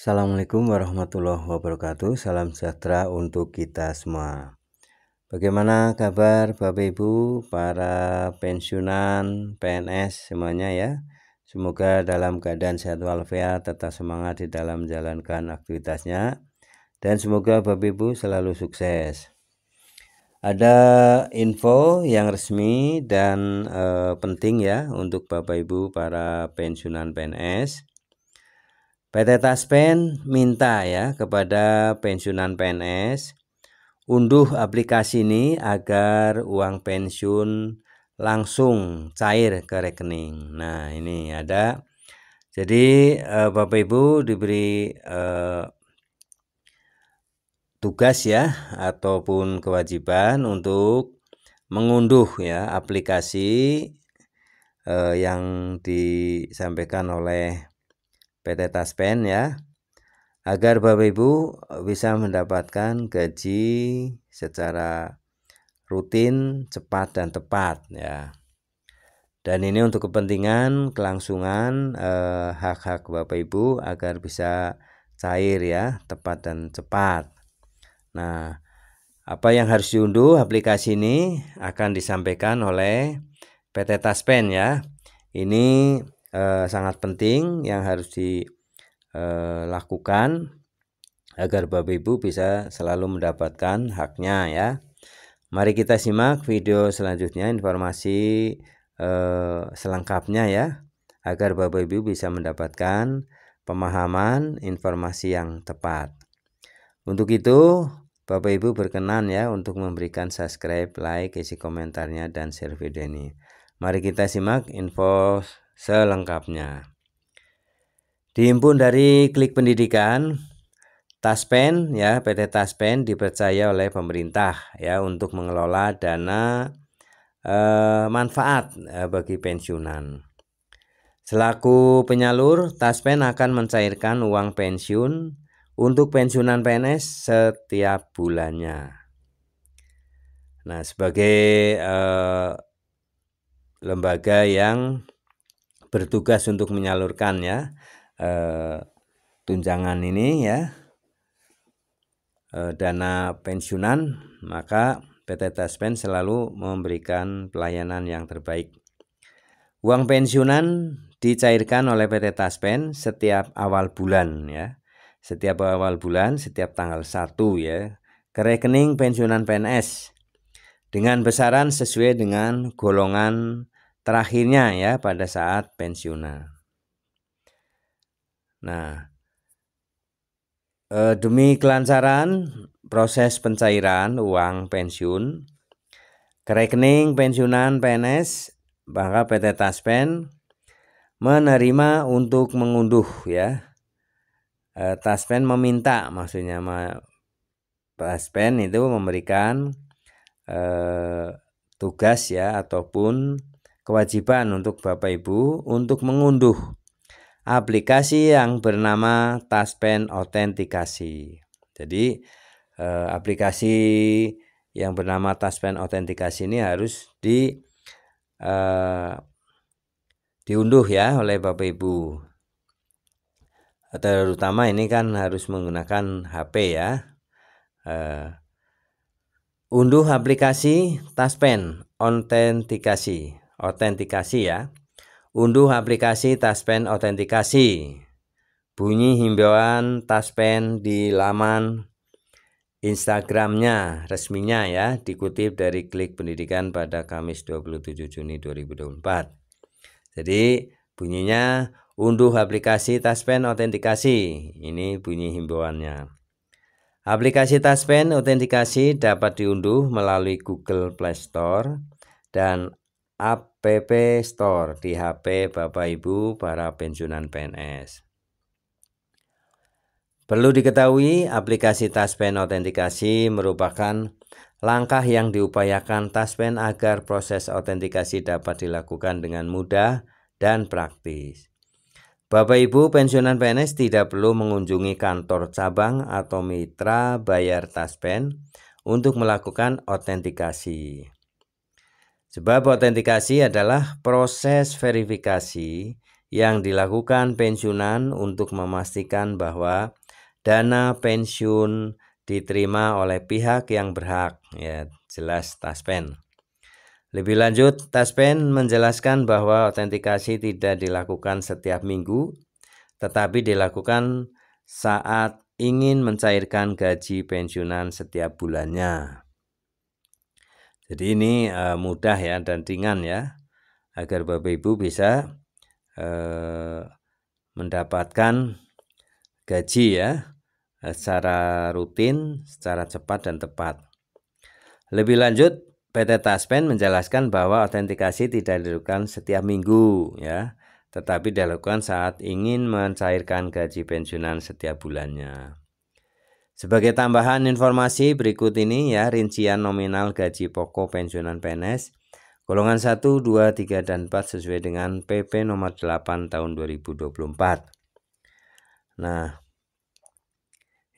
Assalamualaikum warahmatullahi wabarakatuh. Salam sejahtera untuk kita semua. Bagaimana kabar Bapak Ibu para pensiunan PNS semuanya ya? Semoga dalam keadaan sehat walafiat tetap semangat di dalam menjalankan aktivitasnya. Dan semoga Bapak Ibu selalu sukses. Ada info yang resmi dan eh, penting ya untuk Bapak Ibu para pensiunan PNS PT Taspen minta ya kepada pensiunan PNS unduh aplikasi ini agar uang pensiun langsung cair ke rekening. Nah, ini ada. Jadi eh, Bapak Ibu diberi eh, tugas ya ataupun kewajiban untuk mengunduh ya aplikasi eh, yang disampaikan oleh PT Taspen ya agar Bapak Ibu bisa mendapatkan gaji secara rutin, cepat dan tepat ya. Dan ini untuk kepentingan kelangsungan eh, hak-hak eh, Bapak Ibu agar bisa cair ya, tepat dan cepat. Nah, apa yang harus diunduh aplikasi ini akan disampaikan oleh PT Taspen ya. Ini eh, sangat penting yang harus dilakukan eh, agar Bapak Ibu bisa selalu mendapatkan haknya ya. Mari kita simak video selanjutnya informasi eh, selengkapnya ya agar Bapak Ibu bisa mendapatkan pemahaman informasi yang tepat. Untuk itu Bapak Ibu berkenan ya untuk memberikan subscribe, like, isi komentarnya dan share video ini. Mari kita simak info selengkapnya. Dihimpun dari Klik Pendidikan, Taspen ya PT Taspen dipercaya oleh pemerintah ya untuk mengelola dana eh, manfaat eh, bagi pensiunan. Selaku penyalur, Taspen akan mencairkan uang pensiun untuk pensiunan PNS setiap bulannya. Nah, sebagai eh, lembaga yang bertugas untuk menyalurkan ya eh, tunjangan ini ya eh, dana pensiunan maka PT Taspen selalu memberikan pelayanan yang terbaik. Uang pensiunan dicairkan oleh PT Taspen setiap awal bulan ya. Setiap awal bulan, setiap tanggal 1 ya, ke rekening pensiunan PNS dengan besaran sesuai dengan golongan terakhirnya ya pada saat pensiunan. Nah, eh, demi kelancaran proses pencairan uang pensiun ke rekening pensiunan PNS, maka PT Taspen menerima untuk mengunduh ya. Eh, Taspen meminta maksudnya Taspen itu memberikan eh, tugas ya ataupun kewajiban untuk Bapak Ibu untuk mengunduh aplikasi yang bernama Taspen Autentikasi. Jadi eh, aplikasi yang bernama Taspen Autentikasi ini harus di eh, diunduh ya oleh Bapak Ibu. Terutama ini kan harus menggunakan HP ya. Eh, unduh aplikasi Taspen Autentikasi autentikasi ya. Unduh aplikasi Taspen autentikasi. Bunyi himbauan Taspen di laman Instagramnya resminya ya dikutip dari klik pendidikan pada Kamis 27 Juni 2024. Jadi bunyinya unduh aplikasi Taspen autentikasi. Ini bunyi himbauannya. Aplikasi Taspen autentikasi dapat diunduh melalui Google Play Store dan App Store di HP Bapak Ibu para pensiunan PNS. Perlu diketahui, aplikasi Taspen Autentikasi merupakan langkah yang diupayakan Taspen agar proses autentikasi dapat dilakukan dengan mudah dan praktis. Bapak Ibu pensiunan PNS tidak perlu mengunjungi kantor cabang atau mitra bayar Taspen untuk melakukan autentikasi. Sebab autentikasi adalah proses verifikasi yang dilakukan pensiunan untuk memastikan bahwa dana pensiun diterima oleh pihak yang berhak ya jelas taspen. Lebih lanjut taspen menjelaskan bahwa autentikasi tidak dilakukan setiap minggu tetapi dilakukan saat ingin mencairkan gaji pensiunan setiap bulannya jadi ini uh, mudah ya dan ringan ya agar Bapak Ibu bisa uh, mendapatkan gaji ya Eh, secara rutin, secara cepat dan tepat. Lebih lanjut, PT Taspen menjelaskan bahwa autentikasi tidak dilakukan setiap minggu ya, tetapi dilakukan saat ingin mencairkan gaji pensiunan setiap bulannya. Sebagai tambahan informasi berikut ini ya rincian nominal gaji pokok pensiunan PNS golongan 1, 2, 3 dan 4 sesuai dengan PP nomor 8 tahun 2024. Nah,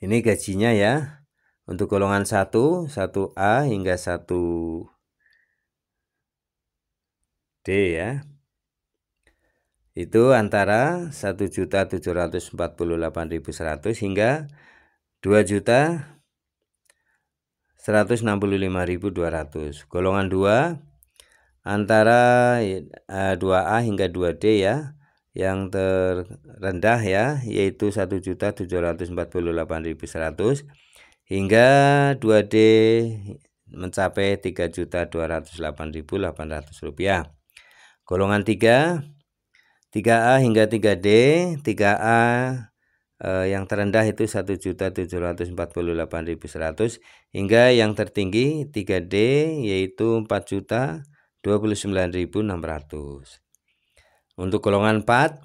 ini gajinya ya. Untuk golongan 1, 1A hingga 1D ya. Itu antara 1.748.100 hingga 2.165.200. Golongan 2 antara 2A eh, hingga 2D ya yang terendah ya yaitu 1.748.100 hingga 2D mencapai 3.208.800 rupiah. Golongan 3 3A hingga 3D 3A eh, yang terendah itu 1.748.100 hingga yang tertinggi 3D yaitu 4.029.600. Untuk golongan 4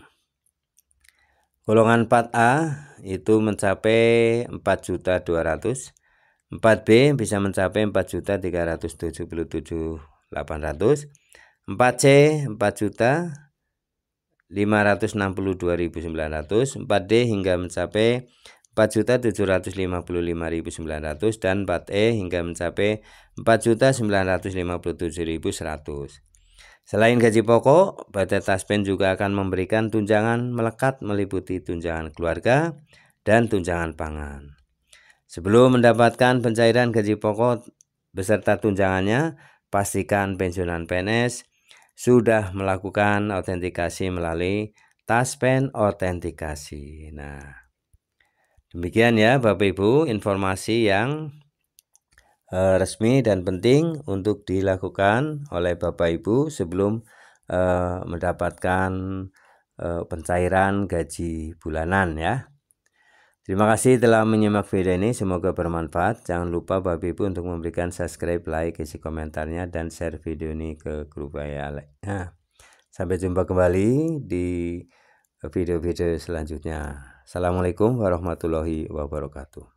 golongan 4A itu mencapai 4.200 4B bisa mencapai 4.377.800 4C 4 juta 562.900 4D hingga mencapai 4.755.900 dan 4E hingga mencapai 4.957.100 Selain gaji pokok, PT Taspen juga akan memberikan tunjangan melekat meliputi tunjangan keluarga dan tunjangan pangan. Sebelum mendapatkan pencairan gaji pokok beserta tunjangannya, pastikan pensiunan PNS sudah melakukan autentikasi melalui Taspen Autentikasi. Nah, demikian ya Bapak Ibu informasi yang uh, resmi dan penting untuk dilakukan oleh Bapak Ibu sebelum uh, mendapatkan uh, pencairan gaji bulanan ya. Terima kasih telah menyimak video ini, semoga bermanfaat. Jangan lupa Bapak Ibu untuk memberikan subscribe, like, isi komentarnya, dan share video ini ke grup ya. Nah, sampai jumpa kembali di video-video selanjutnya. Assalamualaikum warahmatullahi wabarakatuh.